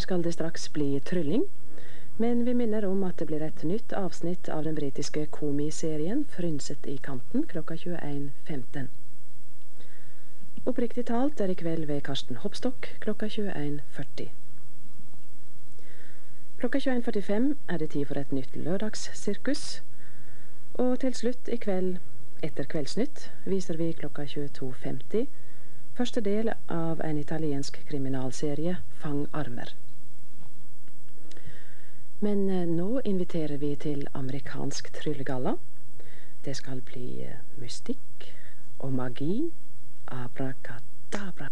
skal det straks bli trylling. Men vi minner om at det blir et nytt avsnitt av den britiske komiserien Frynset i kanten klokka 21.15. Oppriktig talt er i kveld ved Karsten Hoppstokk klokka 21.40. Klokka 21.45 er det tid for et nytt lørdagssirkus. Og til slutt i kveld, etter Kveldsnytt, viser vi klokka 22.50 første del av en italiensk kriminalserie, Fang armer. Men eh, nå inviterer vi til amerikansk tryllegalla. Det skal bli eh, mystikk og magi. Abracadabra.